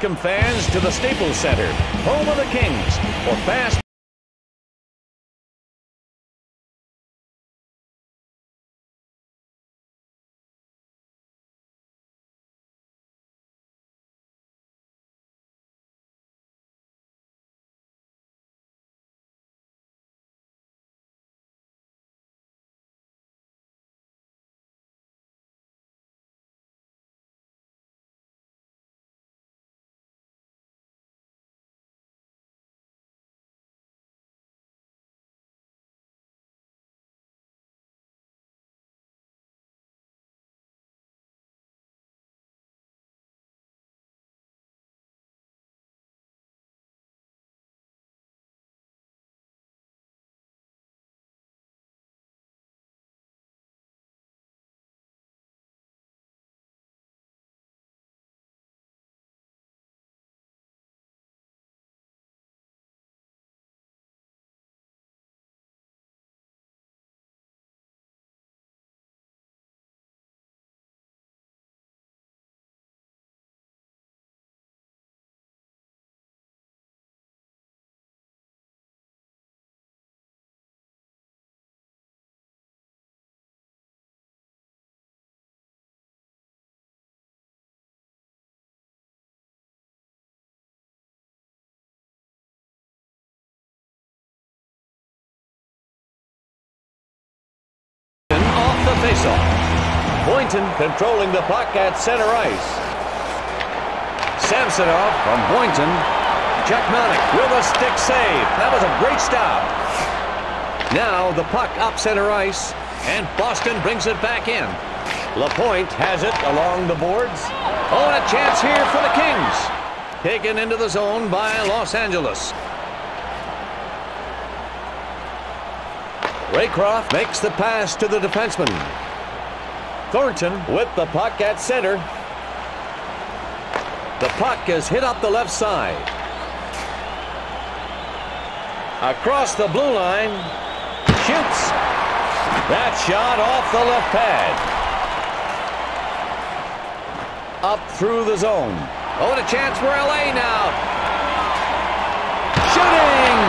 Welcome fans to the Staples Center, home of the Kings, for fast Boynton controlling the puck at center ice. Samsonov from Boynton. Cechmanek with a stick save. That was a great stop. Now the puck up center ice, and Boston brings it back in. Lapointe has it along the boards. Oh, and a chance here for the Kings. Taken into the zone by Los Angeles. Raycroft makes the pass to the defenseman. Thornton with the puck at center. The puck is hit up the left side. Across the blue line. Shoots. That shot off the left pad. Up through the zone. Oh, and a chance for LA now. Shooting!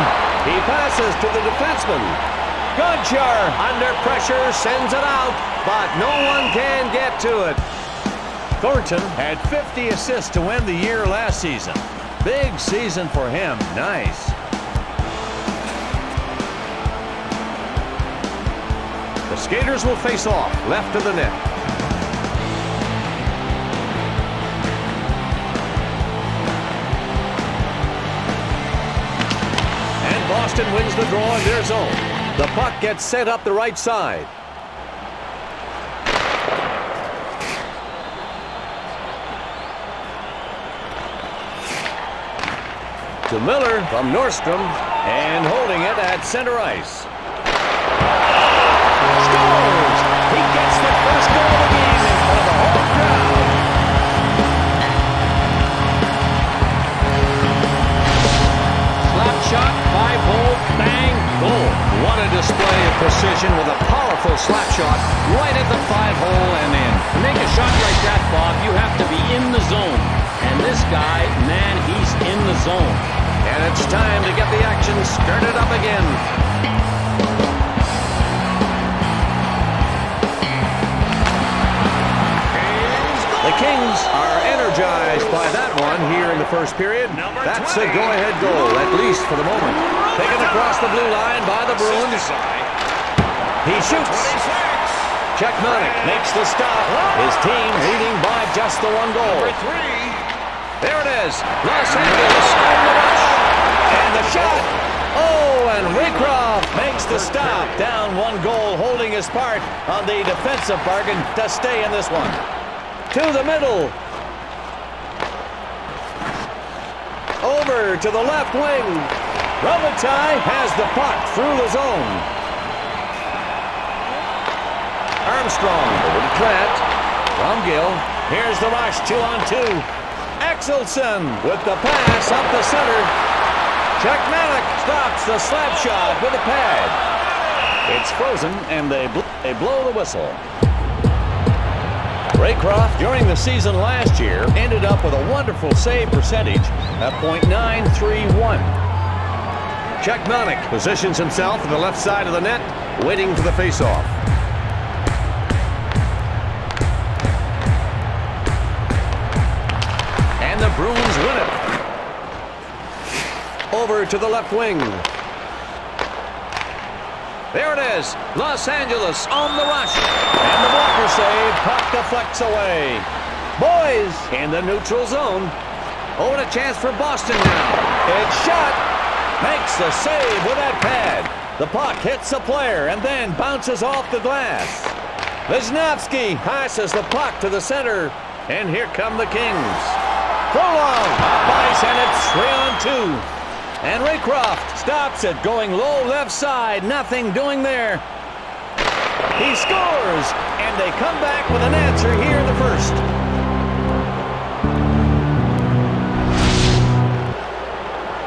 He passes to the defenseman. Gonchar under pressure sends it out, but no one can get to it. Thornton had 50 assists to win the year last season. Big season for him. Nice. The skaters will face off left of the net. And Boston wins the draw in their zone. The puck gets set up the right side. To Miller from Norstrom and holding it at center ice. Scores! He gets the first goal of the game in front of the home crowd. Slap shot, What a display of precision with a powerful slap shot right at the five hole and in. To make a shot like that, Bob, you have to be in the zone. And this guy, man, he's in the zone. And it's time to get the action started up again. Kings are energized by that one here in the first period. That's a go-ahead goal, at least for the moment. Taken across the blue line by the Bruins. He shoots. Cechmanek makes the stop. His team leading by just the one goal. There it is. Los Angeles on the rush. And the shot. Oh, and Raycroft makes the stop. Down one goal, holding his part on the defensive bargain to stay in this one. To the middle. Over to the left wing. Robitaille has the puck through the zone. Armstrong over to Trent. From Gill. Here's the rush, two on two. Axelsson with the pass up the center. Cechmanek stops the slap shot with a pad. It's frozen, and they, bl they blow the whistle. Raycroft, during the season last year, ended up with a wonderful save percentage of .931. Cechmanek positions himself on the left side of the net, waiting for the faceoff. And the Bruins win it. Over to the left wing. There it is. Los Angeles on the rush. And the blocker save. Puck deflects away. Boys in the neutral zone. Oh, and a chance for Boston now. It's shot. Makes the save with that pad. The puck hits the player and then bounces off the glass. Visnovsky passes the puck to the center. And here come the Kings. Prolong. Bice and it's three on two. And Raycroft stops it, going low left side. Nothing doing there. He scores, and they come back with an answer here in the first.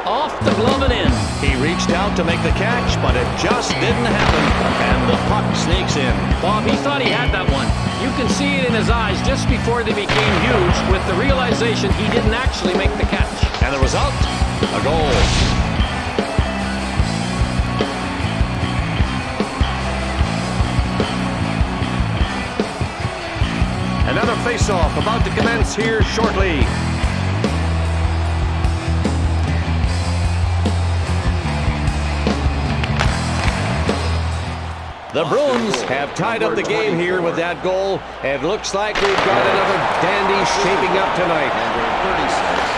Off the glove and in. He reached out to make the catch, but it just didn't happen, and the puck sneaks in. Bob, he thought he had that one. You can see it in his eyes just before they became huge with the realization he didn't actually make the catch. And the result? A goal. Another face-off about to commence here shortly. The Bruins have tied up the game here with that goal. It looks like we've got another dandy shaping up tonight.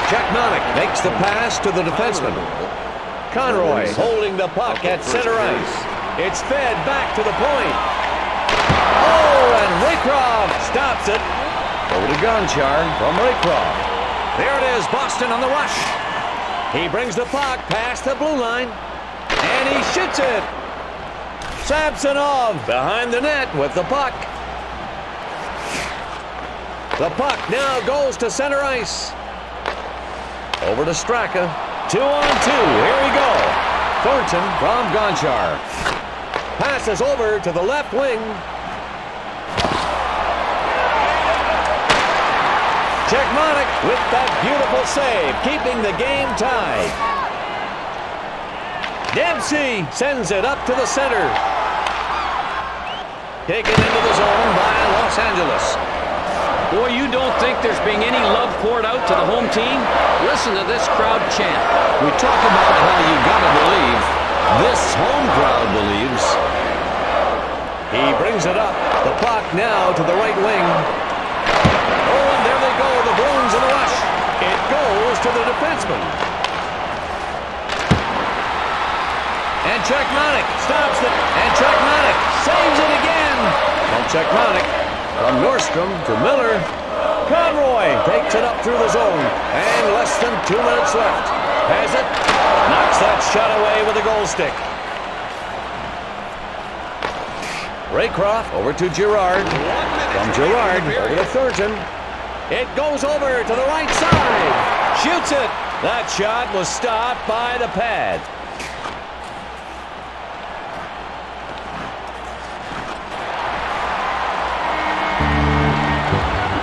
Cechmanek makes the pass to the defenseman. Conroy holding the puck at center ice. It's fed back to the point. Oh, and Raycroft stops it. Over to Gonchar from Raycroft. There it is, Boston on the rush. He brings the puck past the blue line, and he shoots it. Samsonov behind the net with the puck. The puck now goes to center ice. Over to Straka. Two on two. Here we go. Thornton from Gonchar. Passes over to the left wing. Cechmanek with that beautiful save, keeping the game tied. Dempsey sends it up to the center. Taken into the zone by Los Angeles. Boy, you don't think there's being any love poured out to the home team? Listen to this crowd chant. We talk about how you gotta believe. This home crowd believes. He brings it up. The puck now to the right wing. Oh, and there they go, the Bruins in a rush. It goes to the defenseman. And Cechmanek stops it. And Cechmanek saves it again. And Cechmanek from Norstrom to Miller. Conroy takes it up through the zone. And less than two minutes left. Has it. Knocks that shot away with a goal stick. Raycroft over to Girard. From Girard over to Thornton. It goes over to the right side. Shoots it. That shot was stopped by the pad.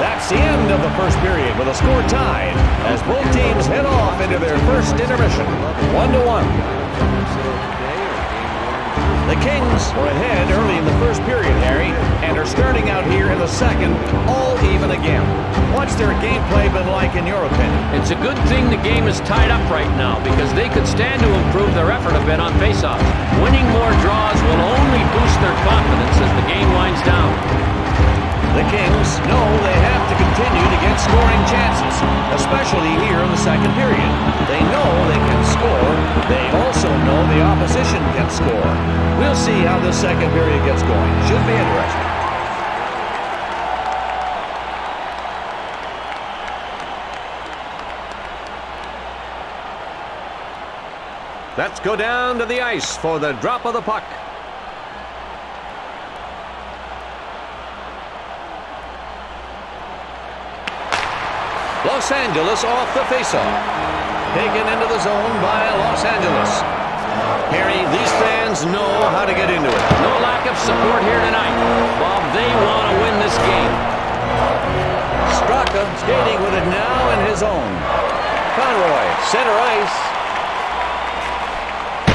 That's the end of the first period with a score tied as both teams head off into their first intermission. One to one. The Kings were ahead early in the first period, Harry, and are starting out here in the second, all even again. What's their gameplay been like in your opinion? It's a good thing the game is tied up right now because they could stand to improve their effort a bit on faceoffs. Winning more draws will only boost their confidence as the game winds down. The Kings know they have to continue to get scoring chances, especially here in the second period. They know they can score. They also know the opposition can score. We'll see how this second period gets going. Should be interesting. Let's go down to the ice for the drop of the puck. Los Angeles off the faceoff. Taken into the zone by Los Angeles. Harry, these fans know how to get into it. No lack of support here tonight. Bob, they want to win this game. Straka skating with it now in his own. Conroy, center ice.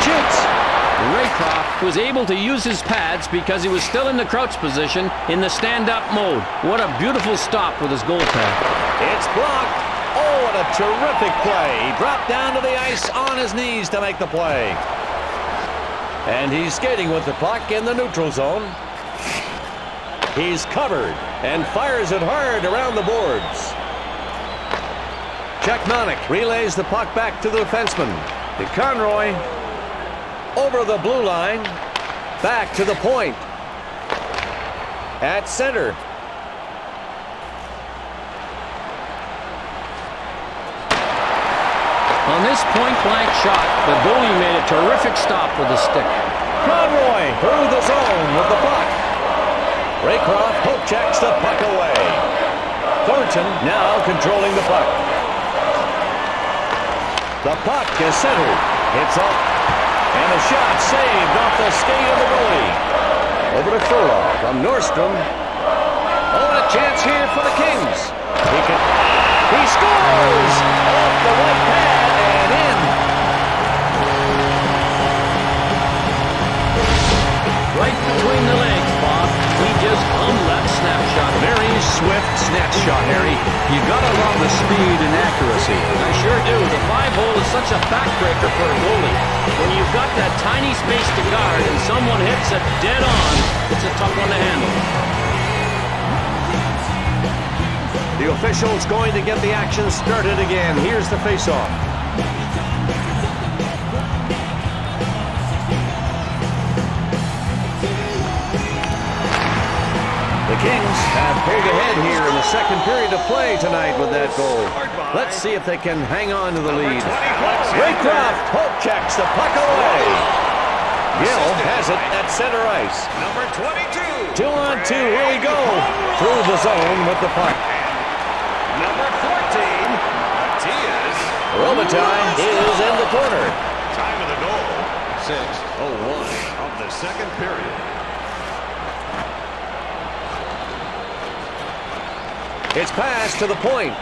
Shoots. Raycroft was able to use his pads because he was still in the crouch position in the stand-up mode. What a beautiful stop with his goal pad. It's blocked. Oh, what a terrific play. He dropped down to the ice on his knees to make the play. And he's skating with the puck in the neutral zone. He's covered and fires it hard around the boards. Monic relays the puck back to the defenseman. To Conroy. Over the blue line. Back to the point. At center. On this point-blank shot, the goalie made a terrific stop with the stick. Conroy through the zone with the puck. Raycroft poke checks the puck away. Thornton now controlling the puck. The puck is centered. It's up. And a shot saved off the skate of the goalie. Over to Furlong from Norstrom. Oh, and a chance here for the Kings. He can. He scores off the right snap shot, Harry. You gotta love the speed and accuracy. I sure do. The five-hole is such a backbreaker for a goalie. When you've got that tiny space to guard and someone hits it dead on, it's a tough one to handle. The official's going to get the action started again. Here's the faceoff. Kings have pulled ahead here in the second period of play tonight with that goal. Let's see if they can hang on to the lead. Raycroft poke checks the puck away. Gill has it at center ice. Number 22. Two on two, here we go. Through the zone with the puck. Number 14. Mattias. Robitaille is in the corner. Time of the goal. 6.01 of the second period. It's passed to the point.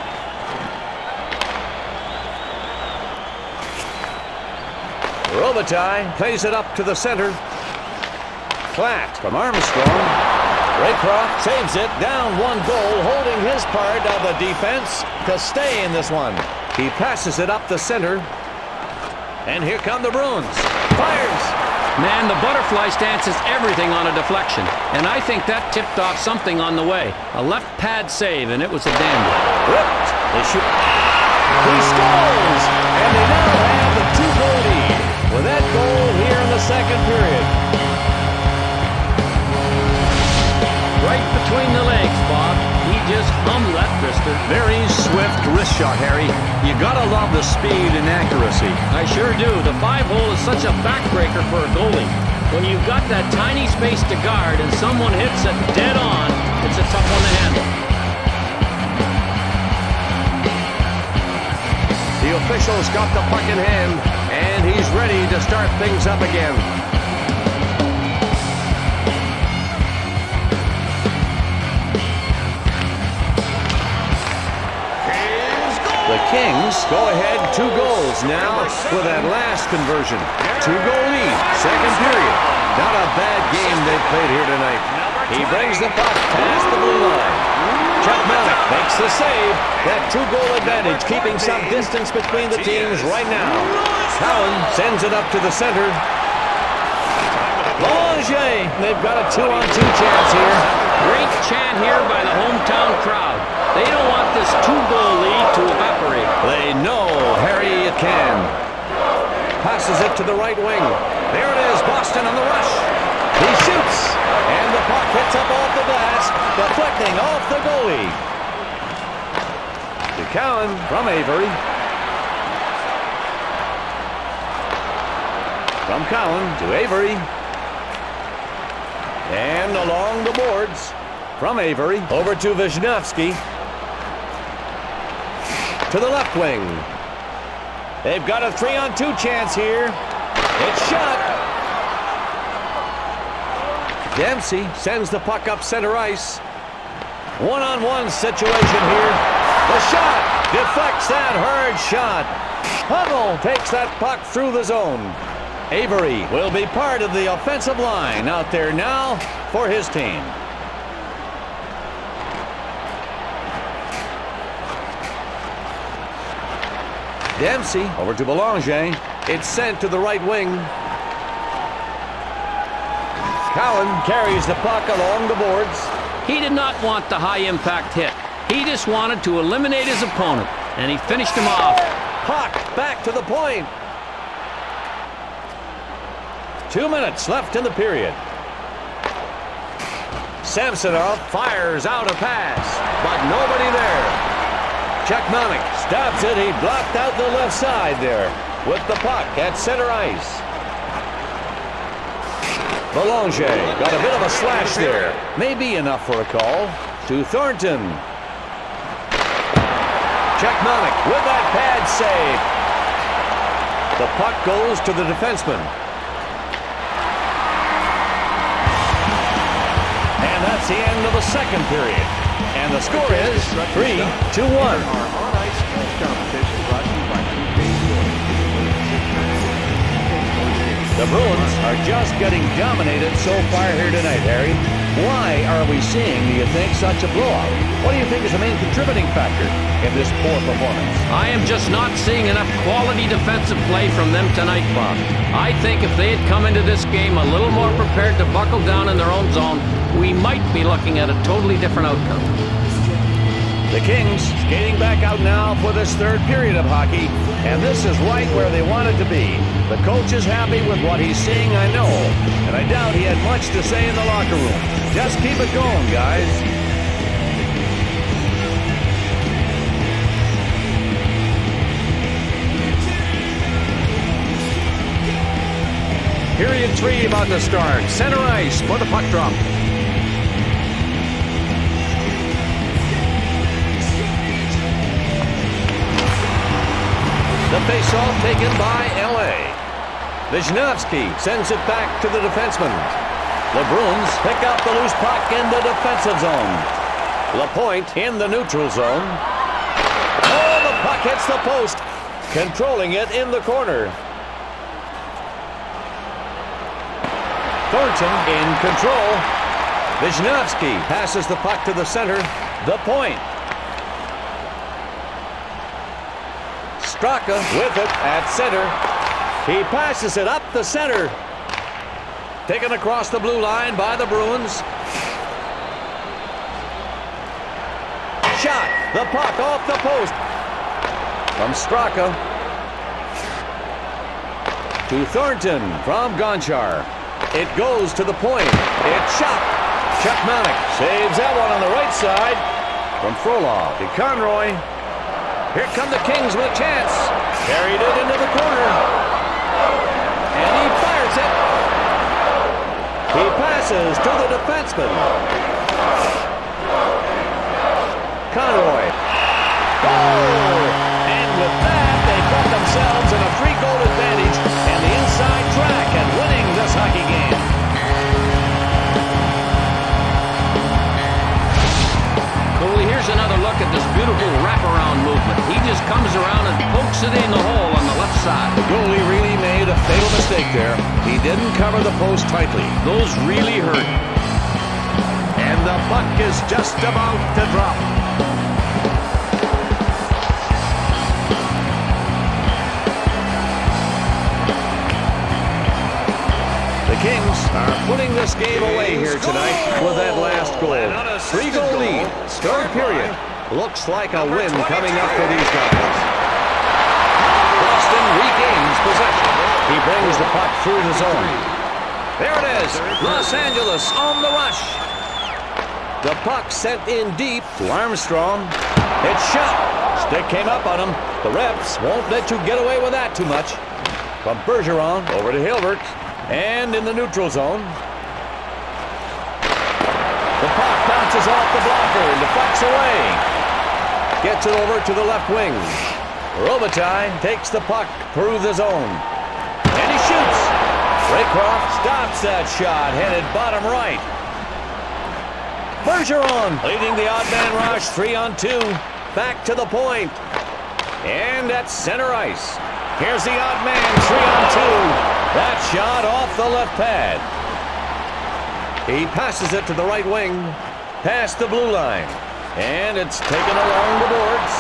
Robitaille plays it up to the center. Flat from Armstrong. Raycroft saves it. Down one goal, holding his part of the defense to stay in this one. He passes it up the center. And here come the Bruins. Fires. Man, the butterfly stance is everything on a deflection. And I think that tipped off something on the way. A left pad save, and it was a dandy. Ripped. They shoot. He scores! And they now have the two-goal lead with that goal here in the second period. Right between the legs, just hummed that wrister. Very swift wrist shot, Harry. You gotta love the speed and accuracy. I sure do. The five-hole is such a backbreaker for a goalie. When you've got that tiny space to guard and someone hits it dead on, it's a tough one to handle. The official's got the puck in hand, and he's ready to start things up again. Kings go ahead two goals now with that last conversion. Two-goal lead, second period. Not a bad game they've played here tonight. He brings the puck past the blue line. Cechmanek makes the save. That two-goal advantage keeping some distance between the teams right now. Cowan sends it up to the center. Langer, they've got a two-on-two chance here. Great chant here by the hometown crowd. They don't want this two-goal lead to evaporate. They know Harry it can. Passes it to the right wing. There it is, Boston on the rush. He shoots, and the puck hits up off the glass, deflecting off the goalie. To Cowan from Avery. From Cowan to Avery. And along the boards from Avery over to Visnovsky. To the left wing. They've got a three-on-two chance here. It's shot. Dempsey sends the puck up center ice. One-on-one -on -one situation here. The shot deflects that hard shot. Hummel takes that puck through the zone. Avery will be part of the offensive line out there now for his team. Dempsey over to Belanger. It's sent to the right wing. Cowan carries the puck along the boards. He did not want the high-impact hit. He just wanted to eliminate his opponent, and he finished him off. Puck back to the point. Two minutes left in the period. Samsonov fires out a pass, but nobody there. Cechmanek stops it. He blocked out the left side there with the puck at center ice. Belanger got a bit of a slash there. Maybe enough for a call to Thornton. Cechmanek with that pad save. The puck goes to the defenseman. And that's the end of the second period. And the score is 3-2-1. The Bruins are just getting dominated so far here tonight, Harry. Why are we seeing, do you think, such a blowout? What do you think is the main contributing factor in this poor performance? I am just not seeing enough quality defensive play from them tonight, Bob. I think if they had come into this game a little more prepared to buckle down in their own zone, we might be looking at a totally different outcome. The Kings skating back out now for this third period of hockey, and this is right where they wanted to be. The coach is happy with what he's seeing, I know, and I doubt he had much to say in the locker room. Just keep it going, guys. Period three about to start. Center ice for the puck drop. Faceoff taken by L.A. Visnovsky sends it back to the defenseman. The Bruins pick up the loose puck in the defensive zone. Lapointe in the neutral zone. Oh, the puck hits the post. Controlling it in the corner. Thornton in control. Visnovsky passes the puck to the center. The point. Straka with it at center. He passes it up the center. Taken across the blue line by the Bruins. Shot. The puck off the post. From Straka. To Thornton from Gonchar. It goes to the point. It's shot. Chuck Cechmanek saves that one on the right side. From Frolov to Conroy. Here come the Kings with a chance. Carried it into the corner. And he fires it. He passes to the defenseman. Conroy. Oh! And with that, they put themselves in a three-goal advantage and the inside track and winning this hockey game. Look at this beautiful wraparound movement. He just comes around and pokes it in the hole on the left side. The goalie really made a fatal mistake there. He didn't cover the post tightly. Those really hurt. And the puck is just about to drop. The Kings are putting this game away here tonight with that last goal. Three-goal lead. Third period. Looks like a win coming up for these guys. Boston regains possession. He brings the puck through the zone. There it is. Los Angeles on the rush. The puck sent in deep to Armstrong. It's shot. Stick came up on him. The refs won't let you get away with that too much. From Bergeron over to Hilbert. And in the neutral zone. The puck bounces off the blocker and deflects away. Gets it over to the left wing. Robitaille takes the puck through the zone. And he shoots. Raycroft stops that shot, headed bottom right. Bergeron leading the odd man rush, three on two. Back to the point. And at center ice. Here's the odd man, three on two. That shot off the left pad. He passes it to the right wing, past the blue line. And it's taken along the boards.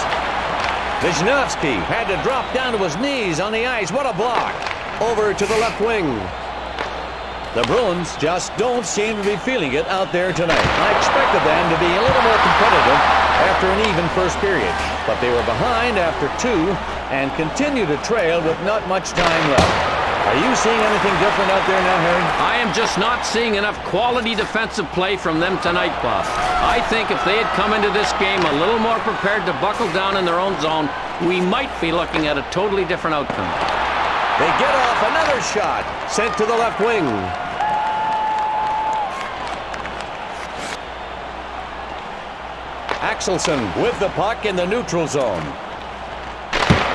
Visnovsky had to drop down to his knees on the ice. What a block. Over to the left wing. The Bruins just don't seem to be feeling it out there tonight. I expected them to be a little more competitive after an even first period, but they were behind after two and continue to trail with not much time left. Are you seeing anything different out there now, Harry? I am just not seeing enough quality defensive play from them tonight, Bob. I think if they had come into this game a little more prepared to buckle down in their own zone, we might be looking at a totally different outcome. They get off another shot, sent to the left wing. Axelsson with the puck in the neutral zone.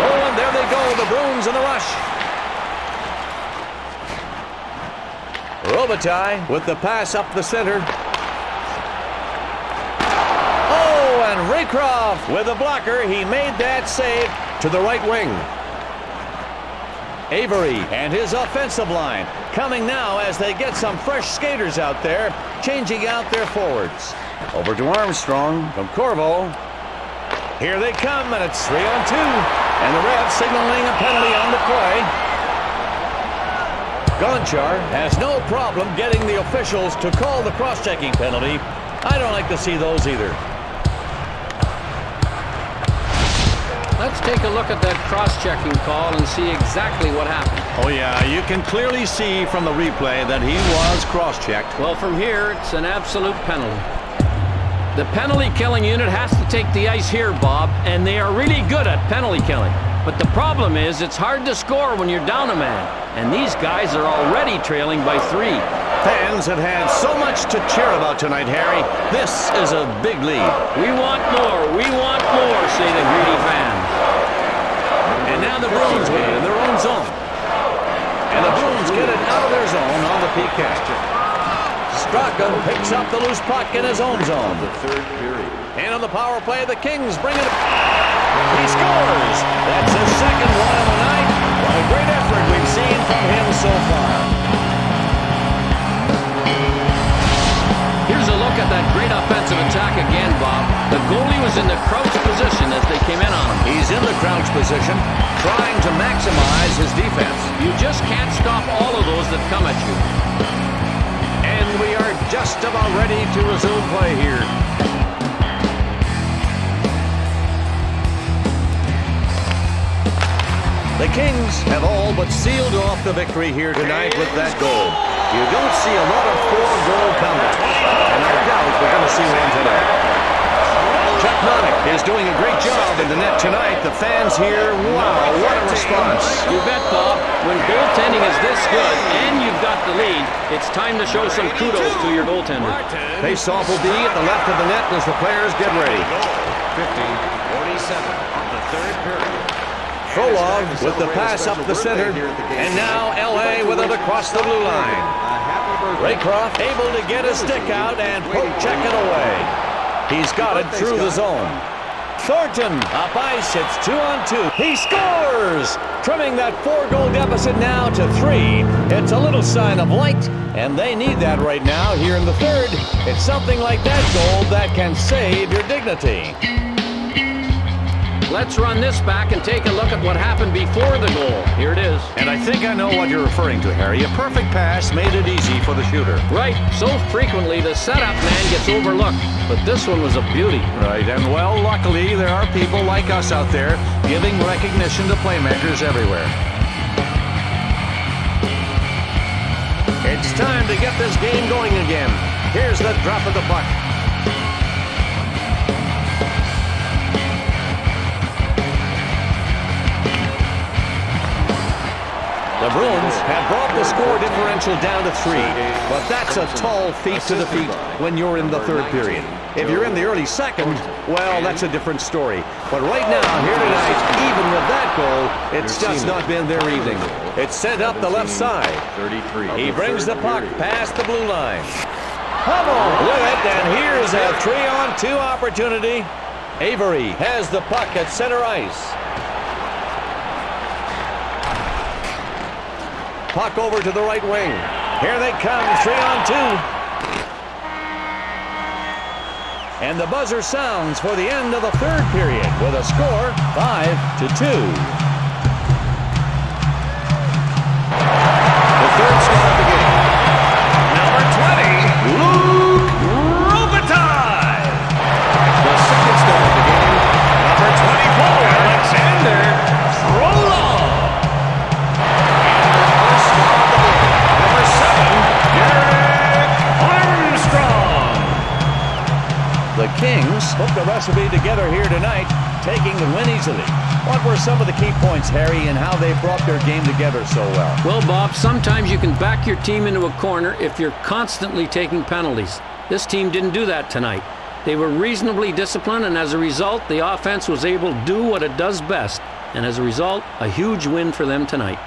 Oh, and there they go, the Bruins in the rush. Robitaille with the pass up the center. And Raycroft with a blocker. He made that save to the right wing. Avery and his offensive line coming now as they get some fresh skaters out there, changing out their forwards. Over to Armstrong from Corvo. Here they come, and it's three on two. And the ref signaling a penalty on the play. Gonchar has no problem getting the officials to call the cross-checking penalty. I don't like to see those either. Let's take a look at that cross-checking call and see exactly what happened. Oh, yeah, you can clearly see from the replay that he was cross-checked. Well, from here, it's an absolute penalty. The penalty killing unit has to take the ice here, Bob, and they are really good at penalty killing. But the problem is it's hard to score when you're down a man, and these guys are already trailing by three. Fans have had so much to cheer about tonight, Harry. This is a big lead. We want more, we want more, say the greedy fans. And now the Bruins win in their own zone. And the Bruins get it out of their zone on the PK. Straka picks up the loose puck in his own zone. The third period. And on the power play, the Kings bring it. He scores. That's his second one of the night. What a great effort we've seen from him so far. That great offensive attack again, Bob. The goalie was in the crouch position as they came in on him. He's in the crouch position, trying to maximize his defense. You just can't stop all of those that come at you. And we are just about ready to resume play here. The Kings have all but sealed off the victory here tonight with that goal. You don't see a lot of four-goal comebacks, and I doubt we're going to see one tonight. Chuck Nonick is doing a great job in the net tonight. The fans here, wow, what a response. You bet, Bob. When goaltending is this good and you've got the lead, it's time to show some kudos to your goaltender. Face-off will be at the left of the net as the players get ready. 50-47 of the third period. Frolov with the pass up the center. And now L.A. with it across the blue line. Raycroft able to get his stick out and poke check it away. He's got it through the zone. Thornton up ice. It's two on two. He scores! Trimming that four-goal deficit now to three. It's a little sign of light, and they need that right now here in the third. It's something like that goal that can save your dignity. Let's run this back and take a look at what happened before the goal. Here it is. And I think I know what you're referring to, Harry. A perfect pass made it easy for the shooter. Right. So frequently the setup man gets overlooked. But this one was a beauty. Right, and well, luckily, there are people like us out there giving recognition to playmakers everywhere. It's time to get this game going again. Here's the drop of the puck. The Bruins have brought the score differential down to three, but that's a tall feat to defeat when you're in the third period. If you're in the early second, well, that's a different story. But right now, here tonight, even with that goal, it's just not been their evening. It's sent up the left side. 33. He brings the puck past the blue line. Hummel with it, and here's a three-on-two opportunity. Avery has the puck at center ice. Puck over to the right wing. Here they come, three on two. And the buzzer sounds for the end of the third period with a score 5 to 2. Recipe together here tonight, taking the win easily. What were some of the key points, Harry, and how they brought their game together so well? Well, Bob, sometimes you can back your team into a corner if you're constantly taking penalties. This team didn't do that tonight. They were reasonably disciplined, and as a result, the offense was able to do what it does best. And as a result, a huge win for them tonight.